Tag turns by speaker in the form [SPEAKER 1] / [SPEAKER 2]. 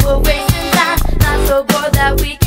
[SPEAKER 1] We're races I, so bored that we